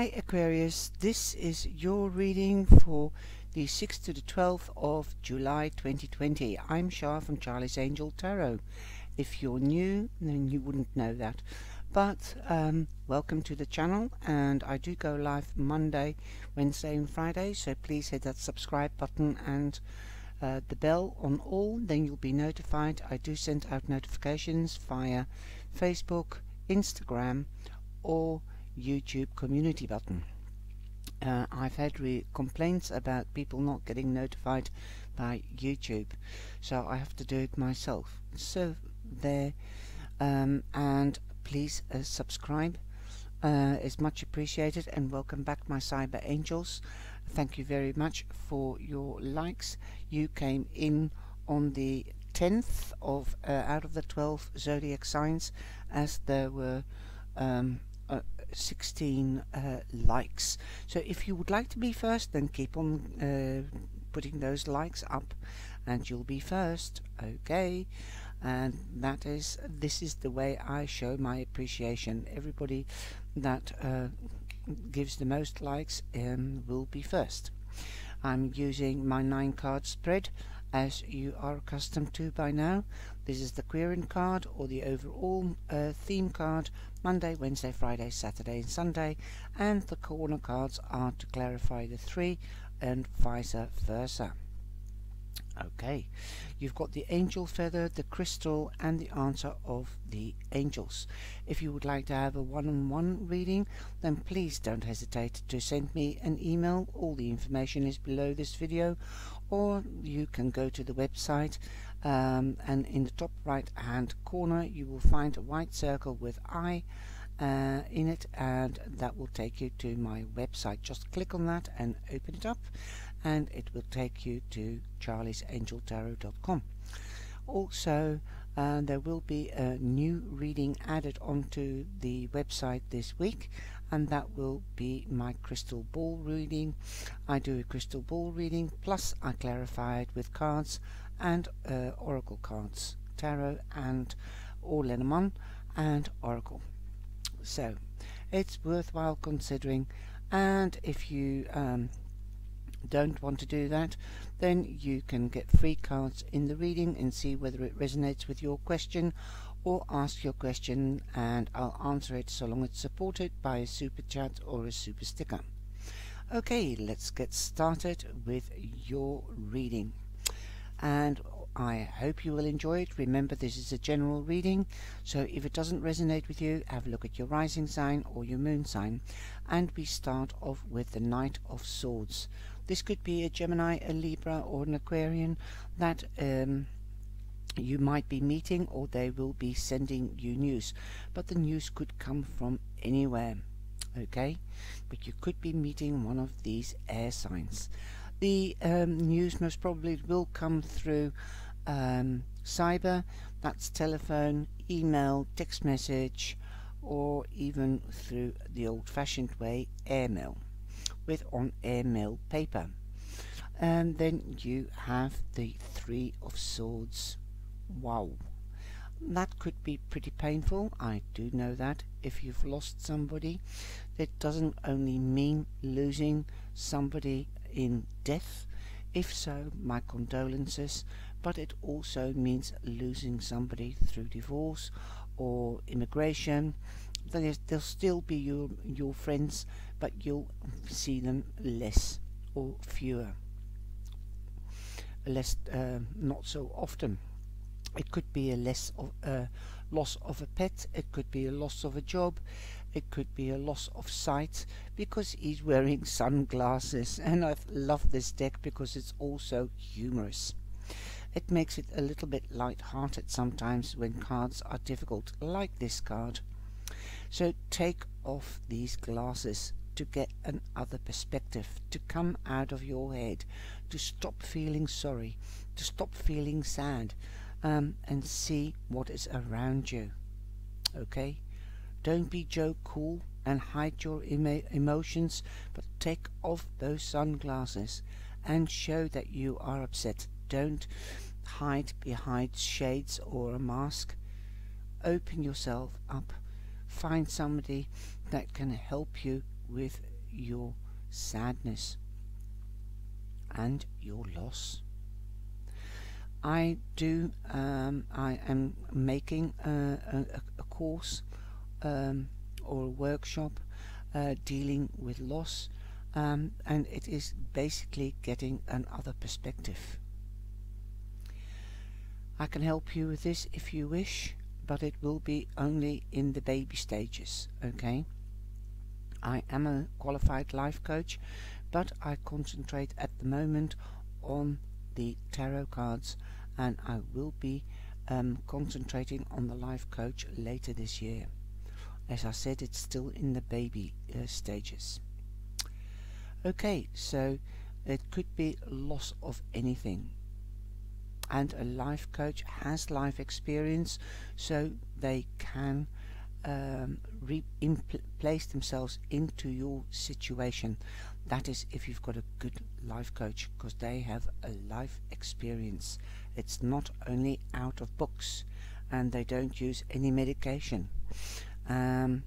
Hi Aquarius, this is your reading for the 6th to the 12th of July 2020. I'm Shah from Charlie's Angel Tarot. If you're new, then you wouldn't know that. But um, welcome to the channel, and I do go live Monday, Wednesday, and Friday, so please hit that subscribe button and uh, the bell on all, then you'll be notified. I do send out notifications via Facebook, Instagram, or YouTube community button. Uh, I've had complaints about people not getting notified by YouTube, so I have to do it myself. So there, um, and please uh, subscribe. Uh, is much appreciated and welcome back my cyber angels thank you very much for your likes you came in on the 10th of uh, out of the 12 zodiac signs as there were um, 16 uh, likes. So if you would like to be first, then keep on uh, putting those likes up and you'll be first. Okay. And that is, this is the way I show my appreciation. Everybody that uh, gives the most likes um, will be first. I'm using my nine card spread as you are accustomed to by now. This is the querent card or the overall uh, theme card Monday, Wednesday, Friday, Saturday and Sunday and the corner cards are to clarify the three and vice versa. Okay, you've got the angel feather, the crystal and the answer of the angels. If you would like to have a one-on-one -on -one reading, then please don't hesitate to send me an email. All the information is below this video or you can go to the website um, and in the top right hand corner you will find a white circle with I uh, in it and that will take you to my website. Just click on that and open it up and it will take you to charliesangeltarot.com also uh, there will be a new reading added onto the website this week and that will be my crystal ball reading. I do a crystal ball reading plus I clarify it with cards and uh, oracle cards, tarot and or Lenormand and oracle. So it's worthwhile considering and if you um, don't want to do that then you can get free cards in the reading and see whether it resonates with your question or ask your question and I'll answer it so long it's supported by a super chat or a super sticker. Okay, let's get started with your reading. And I hope you will enjoy it. Remember, this is a general reading, so if it doesn't resonate with you, have a look at your rising sign or your moon sign. And we start off with the Knight of Swords. This could be a Gemini, a Libra, or an Aquarian that um, you might be meeting or they will be sending you news but the news could come from anywhere okay? But you could be meeting one of these air signs. The um, news most probably will come through um, cyber that's telephone email text message or even through the old-fashioned way airmail with on airmail paper. And then you have the three of swords Wow. That could be pretty painful, I do know that. If you've lost somebody, it doesn't only mean losing somebody in death. If so, my condolences, but it also means losing somebody through divorce or immigration. They'll still be your, your friends, but you'll see them less or fewer. Less, uh, not so often. It could be a less of loss of a pet, it could be a loss of a job, it could be a loss of sight because he's wearing sunglasses and I love this deck because it's also humorous. It makes it a little bit light-hearted sometimes when cards are difficult, like this card. So take off these glasses to get another perspective, to come out of your head, to stop feeling sorry, to stop feeling sad, um, and see what is around you. Okay? Don't be Joe Cool and hide your emo emotions, but take off those sunglasses and show that you are upset. Don't hide behind shades or a mask. Open yourself up. Find somebody that can help you with your sadness and your loss. I do, um, I am making a, a, a course um, or a workshop uh, dealing with loss um, and it is basically getting another perspective. I can help you with this if you wish, but it will be only in the baby stages, okay? I am a qualified life coach, but I concentrate at the moment on the tarot cards and I will be um, concentrating on the life coach later this year. As I said, it's still in the baby uh, stages. Okay, so it could be loss of anything. And a life coach has life experience, so they can um, place themselves into your situation. That is if you've got a good life coach, because they have a life experience. It's not only out of books, and they don't use any medication. Um,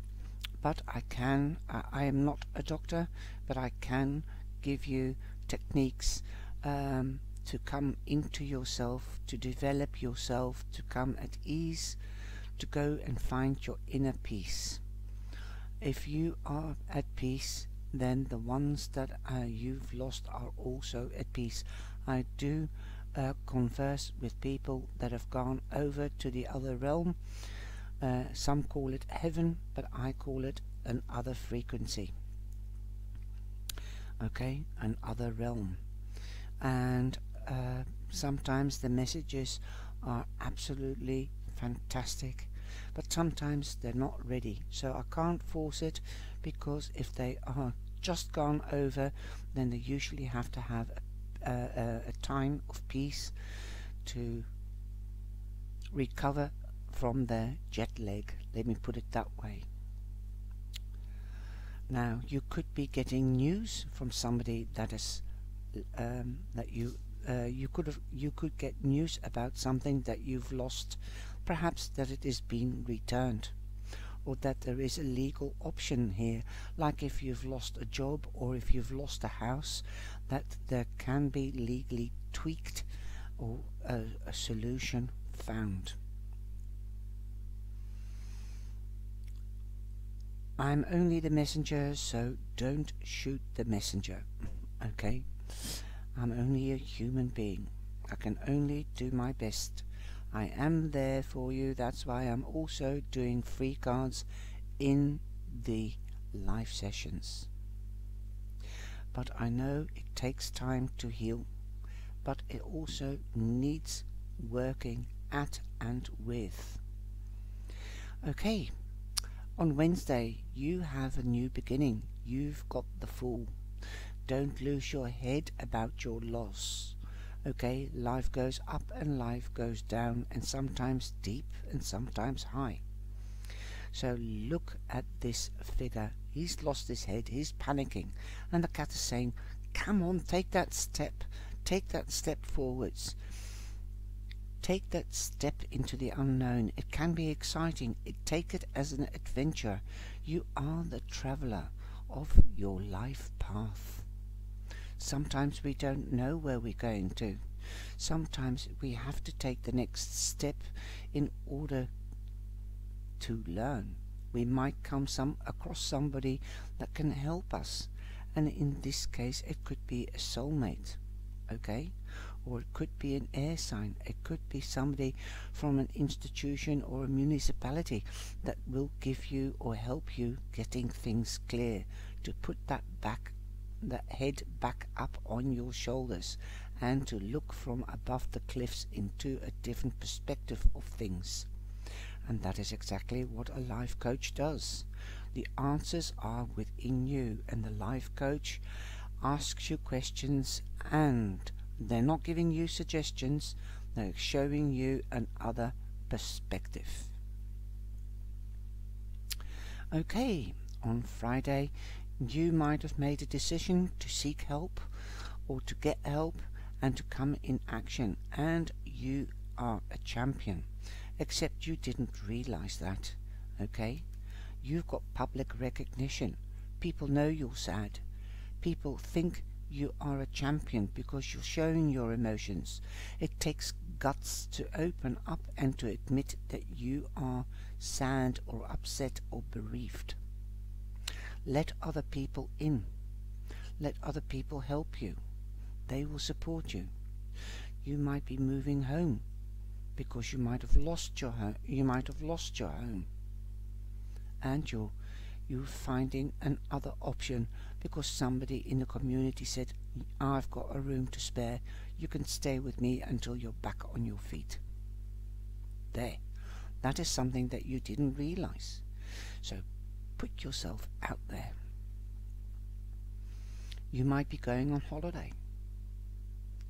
but I can, I, I, am not a doctor, but I can give you techniques um, to come into yourself, to develop yourself, to come at ease, to go and find your inner peace. If you are at peace, then the ones that uh, you've lost are also at peace. I do uh, converse with people that have gone over to the other realm uh, some call it heaven, but I call it an other frequency. Okay, an other realm. And uh, sometimes the messages are absolutely fantastic, but sometimes they're not ready. So I can't force it because if they are just gone over, then they usually have to have a, a, a time of peace to recover from their jet lag. Let me put it that way. Now, you could be getting news from somebody that is um, that you uh, you could have you could get news about something that you've lost, perhaps that it is being returned, or that there is a legal option here, like if you've lost a job or if you've lost a house, that there can be legally tweaked or a, a solution found. I'm only the messenger, so don't shoot the messenger. Okay? I'm only a human being. I can only do my best. I am there for you. That's why I'm also doing free cards in the live sessions. But I know it takes time to heal, but it also needs working at and with. Okay, on Wednesday, you have a new beginning. You've got the Fool. Don't lose your head about your loss. Okay, life goes up and life goes down, and sometimes deep and sometimes high. So look at this figure. He's lost his head, he's panicking, and the cat is saying, Come on, take that step, take that step forwards. Take that step into the unknown. It can be exciting. It, take it as an adventure. You are the traveler of your life path. Sometimes we don't know where we're going to. Sometimes we have to take the next step in order to learn. We might come some across somebody that can help us. And in this case, it could be a soulmate. Okay? or it could be an air sign, it could be somebody from an institution or a municipality that will give you or help you getting things clear to put that back that head back up on your shoulders and to look from above the cliffs into a different perspective of things. And that is exactly what a life coach does. The answers are within you and the life coach asks you questions and they're not giving you suggestions, they're showing you another perspective. Okay, on Friday you might have made a decision to seek help or to get help and to come in action and you are a champion except you didn't realize that okay you've got public recognition People know you're sad. People think you are a champion because you're showing your emotions. It takes guts to open up and to admit that you are sad or upset or bereaved. Let other people in. Let other people help you. They will support you. You might be moving home because you might have lost your home. You might have lost your home, and you're you finding another option because somebody in the community said, "I've got a room to spare. You can stay with me until you're back on your feet." There, that is something that you didn't realize. So put yourself out there. You might be going on holiday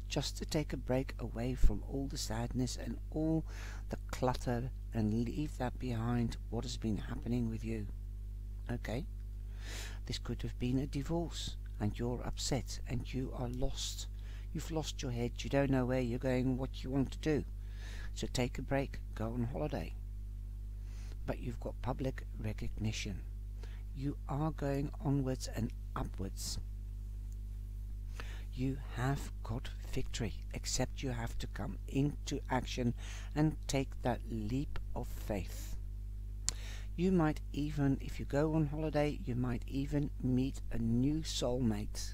just to take a break away from all the sadness and all the clutter and leave that behind what has been happening with you. Okay? This could have been a divorce and you're upset and you are lost. You've lost your head, you don't know where you're going, what you want to do. So take a break, go on holiday. But you've got public recognition you are going onwards and upwards. You have got victory, except you have to come into action and take that leap of faith. You might even, if you go on holiday, you might even meet a new soulmate.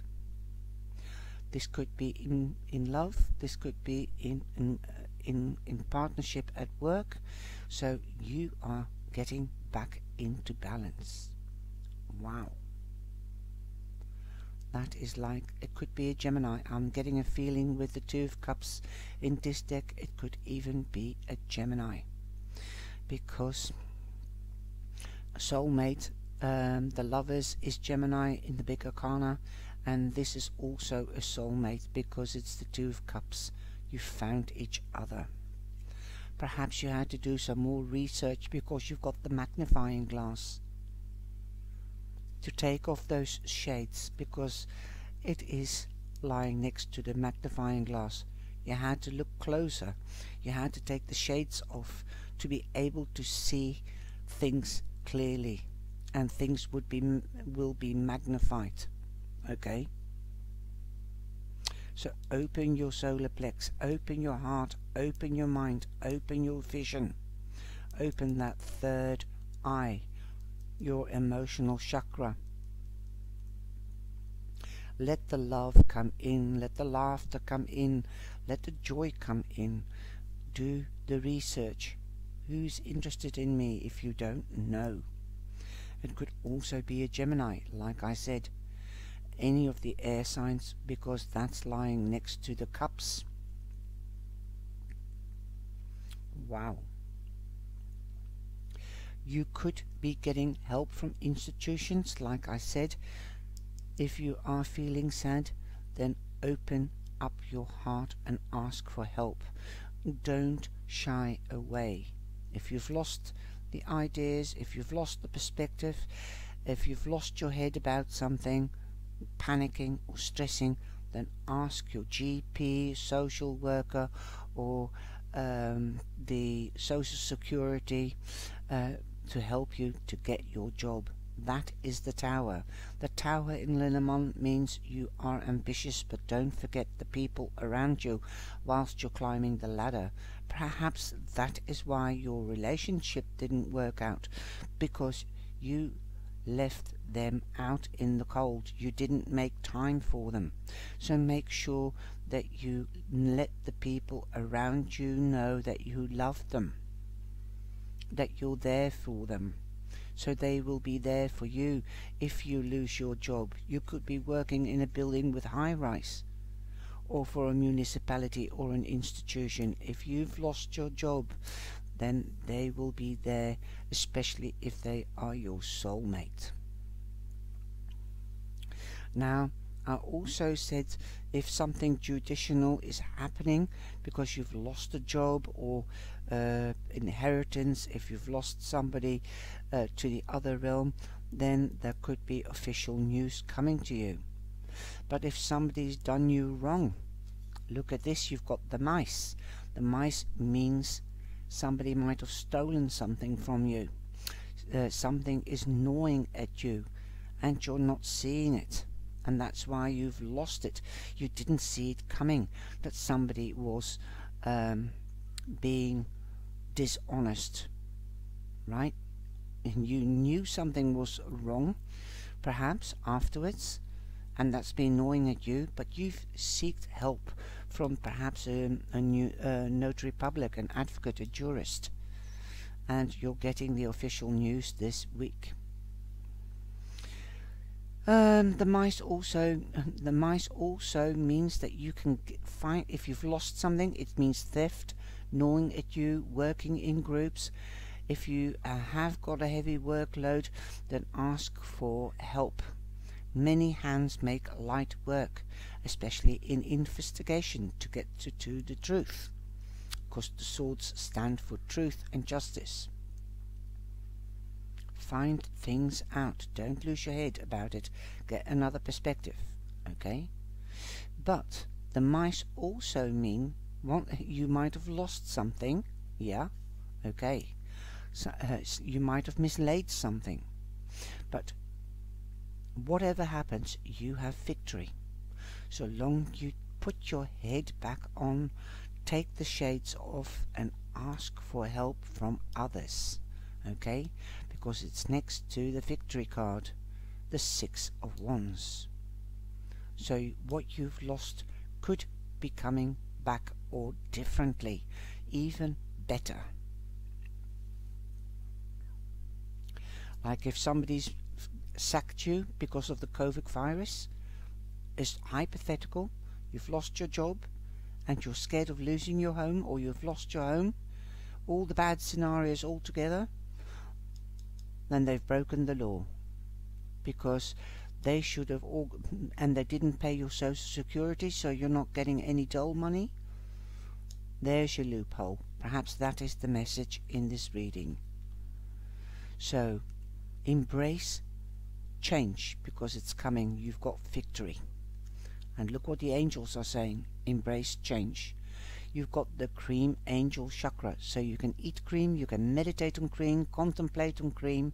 This could be in, in love, this could be in, in, uh, in, in partnership at work, so you are getting back into balance. Wow. That is like, it could be a Gemini. I'm getting a feeling with the Two of Cups in this deck, it could even be a Gemini. Because soulmate, um, the lovers is Gemini in the big arcana, and this is also a soulmate because it's the Two of Cups. You found each other. Perhaps you had to do some more research because you've got the magnifying glass to take off those shades because it is lying next to the magnifying glass. You had to look closer. You had to take the shades off to be able to see things clearly and things would be will be magnified. Okay? So open your solar plex, open your heart, open your mind, open your vision. Open that third eye your emotional chakra. Let the love come in, let the laughter come in, let the joy come in. Do the research. Who's interested in me if you don't know? It could also be a Gemini, like I said. Any of the air signs, because that's lying next to the cups. Wow you could be getting help from institutions like I said. If you are feeling sad then open up your heart and ask for help. Don't shy away. If you've lost the ideas if you've lost the perspective if you've lost your head about something panicking or stressing then ask your GP social worker or um, the social security uh, to help you to get your job. That is the tower. The tower in Lenormand means you are ambitious, but don't forget the people around you whilst you're climbing the ladder. Perhaps that is why your relationship didn't work out, because you left them out in the cold. You didn't make time for them. So make sure that you let the people around you know that you love them that you're there for them. So they will be there for you if you lose your job. You could be working in a building with high rise or for a municipality or an institution. If you've lost your job, then they will be there, especially if they are your soulmate. Now, I also said if something judicial is happening because you've lost a job or uh, inheritance, if you've lost somebody uh, to the other realm, then there could be official news coming to you. But if somebody's done you wrong, look at this, you've got the mice. The mice means somebody might have stolen something from you. Uh, something is gnawing at you and you're not seeing it. And that's why you've lost it. You didn't see it coming that somebody was um, being dishonest, right? And you knew something was wrong, perhaps afterwards, and that's been gnawing at you, but you've sought help from perhaps a, a new notary public, an advocate, a jurist, and you're getting the official news this week. Um, the mice also the mice also means that you can find if you've lost something. It means theft, gnawing at you, working in groups. If you uh, have got a heavy workload, then ask for help. Many hands make light work, especially in investigation to get to, to the truth, because the swords stand for truth and justice. Find things out. Don't lose your head about it. Get another perspective. Okay? But the mice also mean well, you might have lost something. Yeah? Okay. So, uh, you might have mislaid something. But whatever happens, you have victory. So long you put your head back on, take the shades off, and ask for help from others. Okay? Because it's next to the victory card, the Six of Wands. So what you've lost could be coming back or differently, even better. Like if somebody's sacked you because of the COVID virus, is hypothetical, you've lost your job and you're scared of losing your home or you've lost your home, all the bad scenarios all together, then they've broken the law because they should have all and they didn't pay your social security so you're not getting any dole money. There's your loophole. Perhaps that is the message in this reading. So embrace change because it's coming. You've got victory. And look what the angels are saying. Embrace change you've got the cream angel chakra. So you can eat cream you can meditate on cream contemplate on cream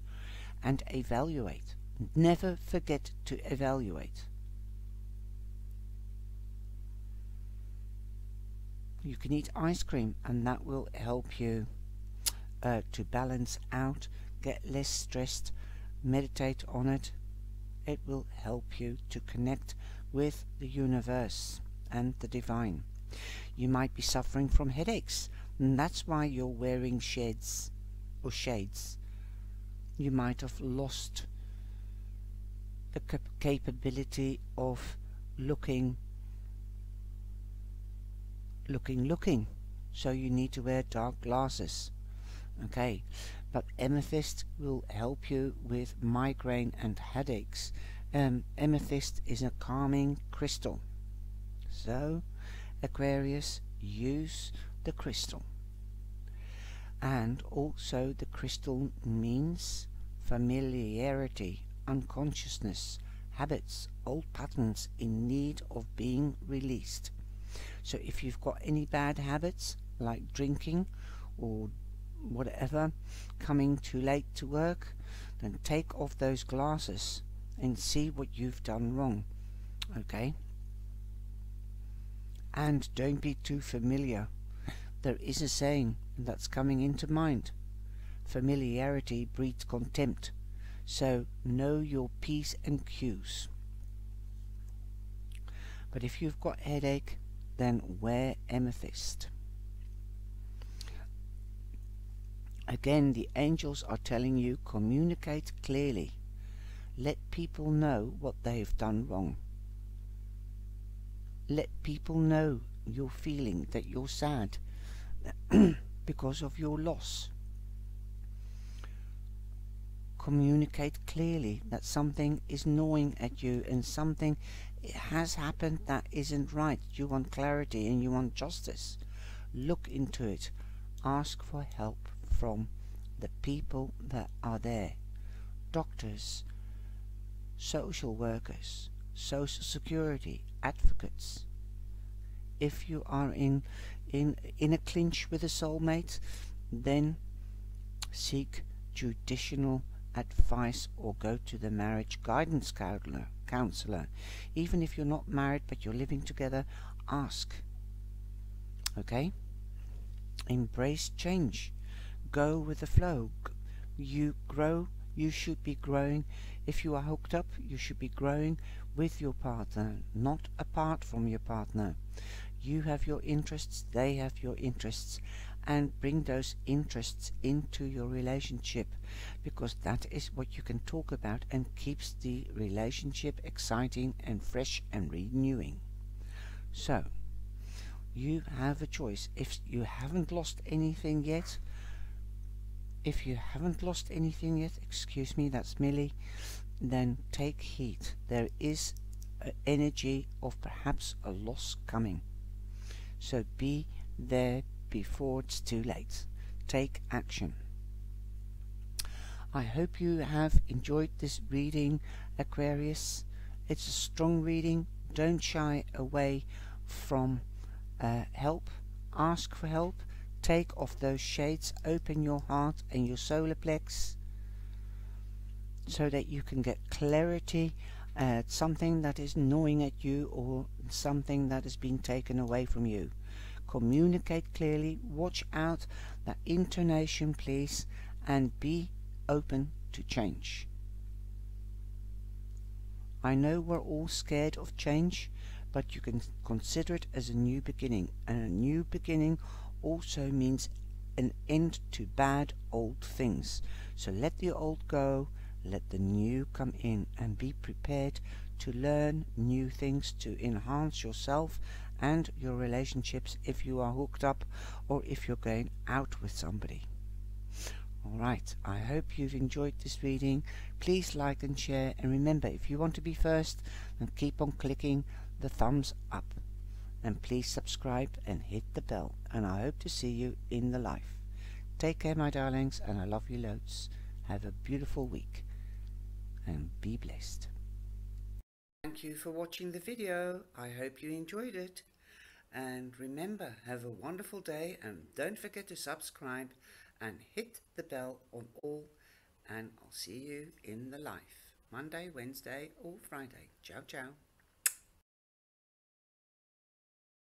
and evaluate. Never forget to evaluate. You can eat ice cream and that will help you uh, to balance out get less stressed meditate on it. It will help you to connect with the universe and the divine you might be suffering from headaches and that's why you're wearing shades or shades. You might have lost the cap capability of looking looking looking. So you need to wear dark glasses okay? But amethyst will help you with migraine and headaches. Um, amethyst is a calming crystal. So Aquarius use the crystal. And also the crystal means familiarity unconsciousness habits old patterns in need of being released. So if you've got any bad habits like drinking or whatever coming too late to work then take off those glasses and see what you've done wrong okay and don't be too familiar. There is a saying that's coming into mind. Familiarity breeds contempt. So know your p's and q's but if you've got headache then wear amethyst. Again, the angels are telling you communicate clearly. Let people know what they have done wrong. Let people know you're feeling that you're sad because of your loss. Communicate clearly that something is gnawing at you and something has happened that isn't right. You want clarity and you want justice. Look into it. Ask for help from the people that are there doctors, social workers, social security, advocates. If you are in, in, in a clinch with a soulmate, then seek judicial advice or go to the marriage guidance counselor. counselor. Even if you're not married but you're living together, ask. Okay? Embrace change. Go with the flow. You grow, you should be growing. If you are hooked up, you should be growing with your partner, not apart from your partner. You have your interests, they have your interests, and bring those interests into your relationship because that is what you can talk about and keeps the relationship exciting and fresh and renewing. So, you have a choice. If you haven't lost anything yet, if you haven't lost anything yet, excuse me, that's Millie, then take heed. There is an energy of perhaps a loss coming. So be there before it's too late. Take action. I hope you have enjoyed this reading, Aquarius. It's a strong reading. Don't shy away from uh, help. Ask for help. Take off those shades. Open your heart and your solar plex so that you can get clarity at something that is gnawing at you or something that has been taken away from you communicate clearly, watch out that intonation please, and be open to change. I know we're all scared of change, but you can consider it as a new beginning, and a new beginning also means an end to bad old things. So let the old go, let the new come in, and be prepared to learn new things to enhance yourself and your relationships if you are hooked up or if you're going out with somebody. Alright, I hope you've enjoyed this reading. Please like and share and remember if you want to be first then keep on clicking the thumbs up. And please subscribe and hit the bell and I hope to see you in the life. Take care my darlings and I love you loads. Have a beautiful week and be blessed. Thank you for watching the video. I hope you enjoyed it. And remember, have a wonderful day and don't forget to subscribe and hit the bell on all and I'll see you in the life. Monday, Wednesday or Friday. Ciao, ciao.